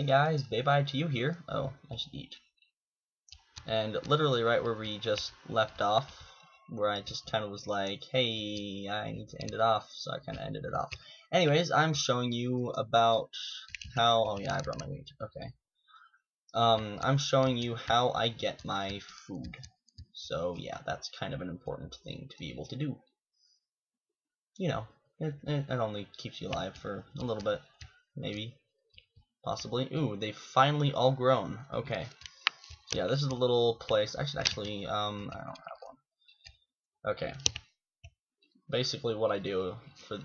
Hey guys, bye bye to you here. Oh, I should eat. And literally right where we just left off, where I just kind of was like, hey, I need to end it off, so I kind of ended it off. Anyways, I'm showing you about how, oh yeah, I brought my meat, okay. Um, I'm showing you how I get my food. So yeah, that's kind of an important thing to be able to do. You know, it, it, it only keeps you alive for a little bit, maybe. Possibly. Ooh, they've finally all grown. Okay. Yeah, this is the little place. I should actually, um, I don't have one. Okay. Basically what I do for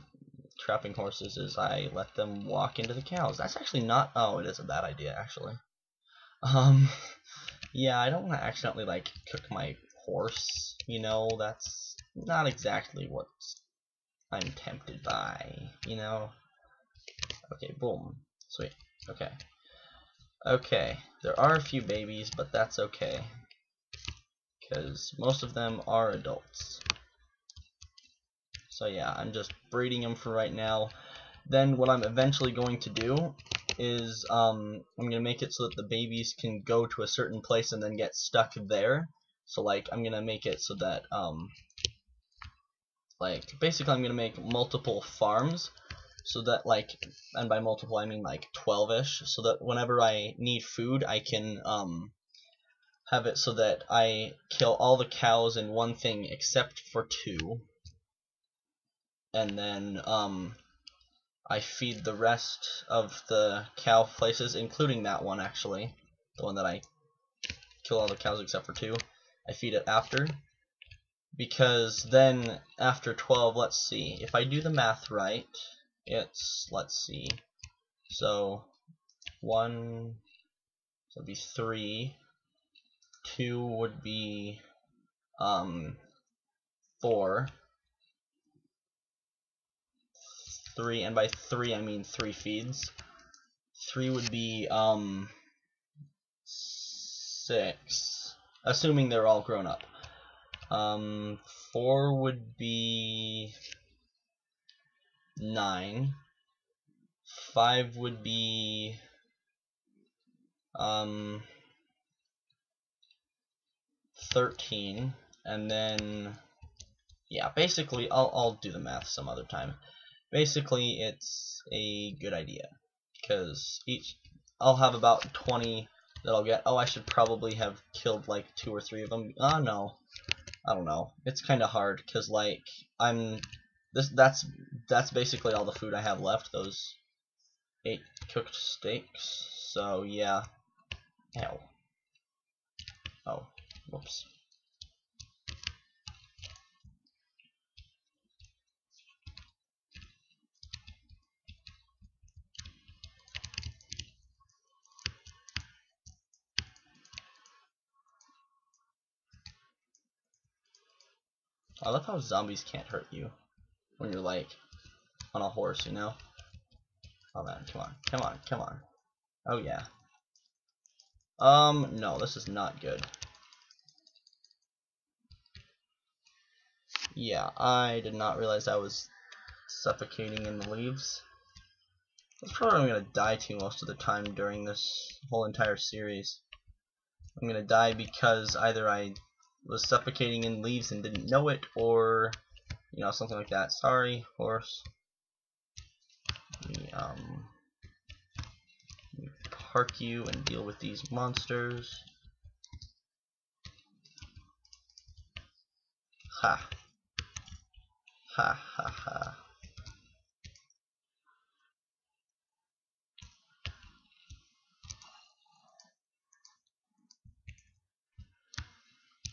trapping horses is I let them walk into the cows. That's actually not, oh, it is a bad idea, actually. Um, yeah, I don't want to accidentally, like, cook my horse, you know, that's not exactly what I'm tempted by, you know. Okay, boom. Sweet. Okay. Okay, there are a few babies, but that's okay. Because most of them are adults. So yeah, I'm just breeding them for right now. Then what I'm eventually going to do is um, I'm going to make it so that the babies can go to a certain place and then get stuck there. So like I'm going to make it so that um, like basically I'm going to make multiple farms so that like and by multiple I mean like 12ish so that whenever I need food I can um have it so that I kill all the cows in one thing except for two. And then um I feed the rest of the cow places including that one actually the one that I kill all the cows except for two. I feed it after. Because then after 12 let's see if I do the math right it's let's see. So one so it'd be three. Two would be um four. Three and by three I mean three feeds. Three would be um six assuming they're all grown up. Um four would be 9. 5 would be um 13 and then yeah basically I'll, I'll do the math some other time. Basically it's a good idea because each I'll have about 20 that I'll get. Oh I should probably have killed like two or three of them. Oh no. I don't know. It's kinda hard because like I'm this that's that's basically all the food I have left. Those eight cooked steaks. So yeah. Ow. Oh. Whoops. I love how zombies can't hurt you when you're like on a horse, you know? Oh man, come on, come on, come on. Oh yeah. Um, no, this is not good. Yeah, I did not realize I was suffocating in the leaves. That's probably I'm gonna die to most of the time during this whole entire series. I'm gonna die because either I was suffocating in leaves and didn't know it, or you know, something like that. Sorry, horse. Let um, park you and deal with these monsters. Ha. Ha ha ha.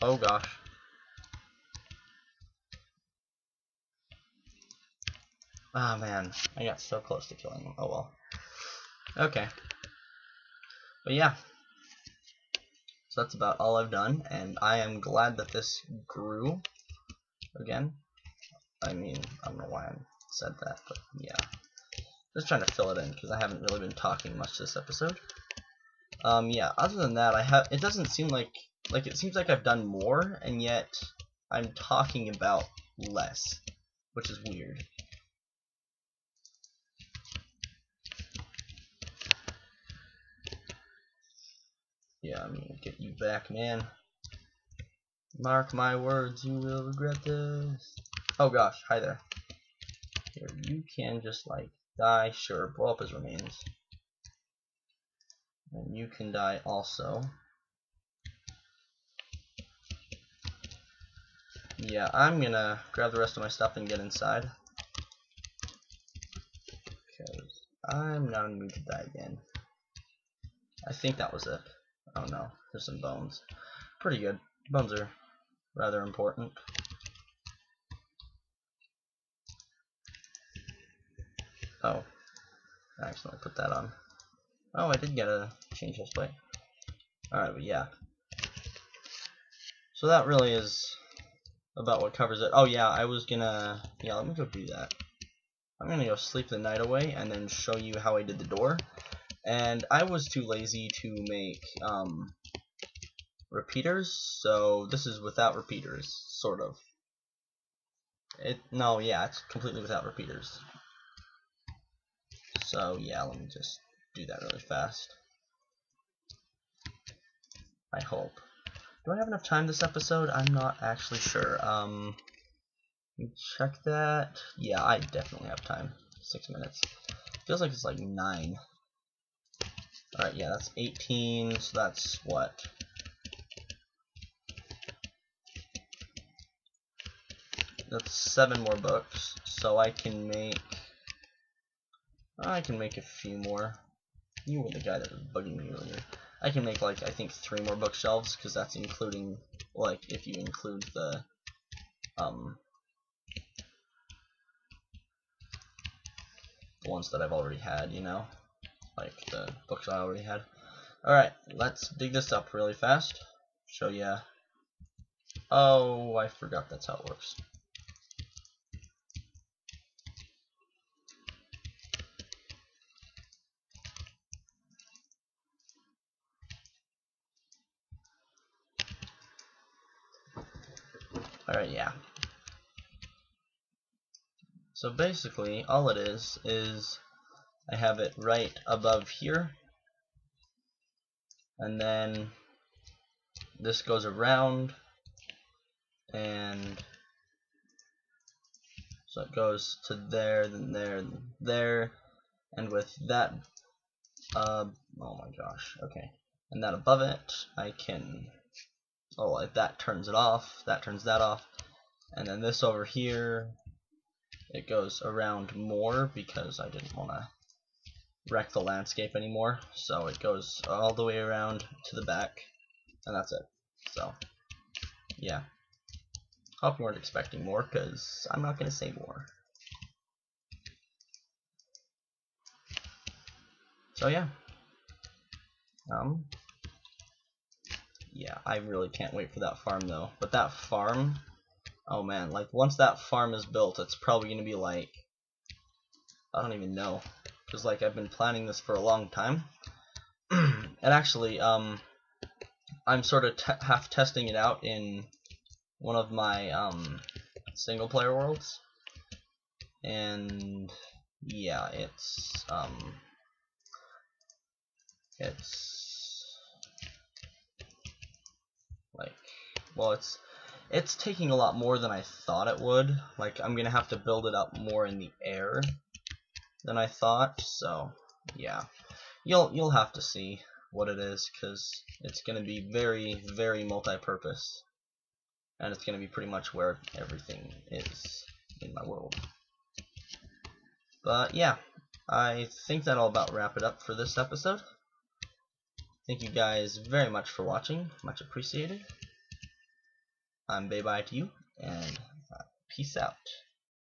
Oh gosh. Oh, man. I got so close to killing him. Oh, well. Okay. But yeah. So that's about all I've done, and I am glad that this grew again. I mean, I don't know why I said that, but yeah. Just trying to fill it in, because I haven't really been talking much this episode. Um, yeah, other than that, I have, it doesn't seem like, like, it seems like I've done more, and yet I'm talking about less, which is weird. Yeah, I'm gonna get you back, man. Mark my words, you will regret this. Oh gosh, hi there. Here, you can just like die, sure, blow up his remains. And you can die also. Yeah, I'm gonna grab the rest of my stuff and get inside. Because I'm not the mood to die again. I think that was it. Oh no, there's some bones. Pretty good. Bones are rather important. Oh, I accidentally put that on. Oh, I did get a change this plate. Alright, but yeah. So that really is about what covers it. Oh yeah, I was gonna, yeah, let me go do that. I'm gonna go sleep the night away and then show you how I did the door. And I was too lazy to make um, repeaters, so this is without repeaters, sort of. It no, yeah, it's completely without repeaters. So yeah, let me just do that really fast. I hope. Do I have enough time this episode? I'm not actually sure. Um, check that. Yeah, I definitely have time. Six minutes. Feels like it's like nine. Alright, yeah, that's 18, so that's what? That's seven more books, so I can make... I can make a few more. You were the guy that was bugging me earlier. I can make like I think three more bookshelves because that's including like if you include the um the ones that I've already had, you know, like the books I already had. All right, let's dig this up really fast. Show ya. Oh, I forgot that's how it works. Alright, yeah. So basically, all it is, is I have it right above here. And then this goes around. And so it goes to there, then there, then there, and with that, uh, oh my gosh, okay, and that above it, I can oh if that turns it off that turns that off. And then this over here it goes around more because I didn't want to wreck the landscape anymore so it goes all the way around to the back and that's it. So yeah. Hope you weren't expecting more because I'm not gonna say more. So yeah. Um yeah, I really can't wait for that farm though. But that farm, oh man, like once that farm is built, it's probably gonna be like, I don't even know, because like I've been planning this for a long time. and actually, um, I'm sort of te half testing it out in one of my um single player worlds, and yeah, it's um, it's Like, well, it's it's taking a lot more than I thought it would. Like, I'm gonna have to build it up more in the air than I thought. So, yeah, you'll you'll have to see what it is because it's gonna be very very multi-purpose, and it's gonna be pretty much where everything is in my world. But yeah, I think that'll about wrap it up for this episode. Thank you guys very much for watching. Much appreciated. I'm Bye Bye to you, and uh, peace out.